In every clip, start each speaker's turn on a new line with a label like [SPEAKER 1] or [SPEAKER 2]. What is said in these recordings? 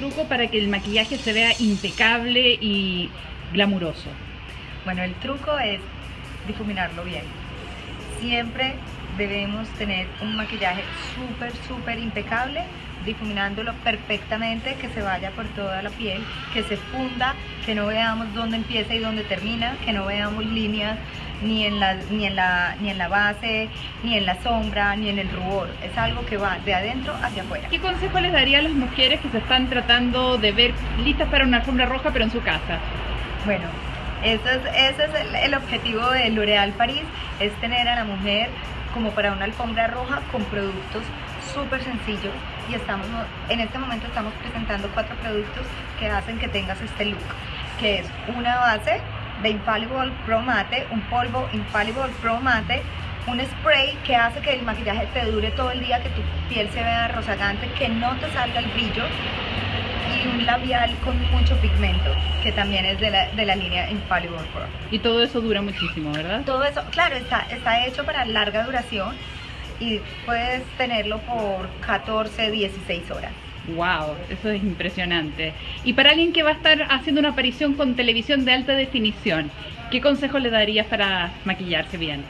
[SPEAKER 1] truco para que el maquillaje se vea impecable y glamuroso?
[SPEAKER 2] Bueno, el truco es difuminarlo bien. Siempre debemos tener un maquillaje súper, súper impecable, difuminándolo perfectamente, que se vaya por toda la piel, que se funda, que no veamos dónde empieza y dónde termina, que no veamos líneas ni en la, ni en la, ni en la base, ni en la sombra, ni en el rubor. Es algo que va de adentro hacia afuera.
[SPEAKER 1] ¿Qué consejo les daría a las mujeres que se están tratando de ver listas para una alfombra roja pero en su casa?
[SPEAKER 2] Bueno, ese es, ese es el, el objetivo de L'Oréal París, es tener a la mujer como para una alfombra roja con productos súper sencillos. Y estamos en este momento estamos presentando cuatro productos que hacen que tengas este look que es una base de Infallible Pro Mate, un polvo Infallible Pro Mate, un spray que hace que el maquillaje te dure todo el día, que tu piel se vea rozagante, que no te salga el brillo un labial con mucho pigmento, que también es de la, de la línea Infallible Pro.
[SPEAKER 1] Y todo eso dura muchísimo, ¿verdad?
[SPEAKER 2] Todo eso, claro, está, está hecho para larga duración y puedes tenerlo por 14, 16 horas.
[SPEAKER 1] Wow, eso es impresionante. Y para alguien que va a estar haciendo una aparición con televisión de alta definición, ¿qué consejo le darías para maquillarse bien?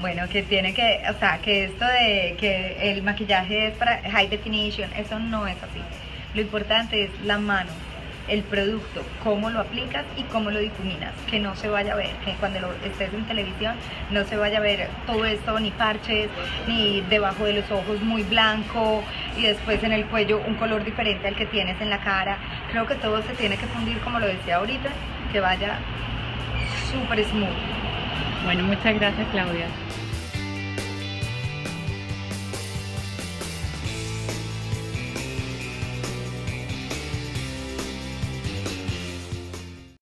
[SPEAKER 2] Bueno, que tiene que, o sea, que esto de que el maquillaje es para high definition, eso no es así. Lo importante es la mano, el producto, cómo lo aplicas y cómo lo difuminas, que no se vaya a ver, que cuando lo estés en televisión no se vaya a ver todo esto, ni parches, ni debajo de los ojos muy blanco y después en el cuello un color diferente al que tienes en la cara. Creo que todo se tiene que fundir, como lo decía ahorita, que vaya súper smooth.
[SPEAKER 1] Bueno, muchas gracias Claudia.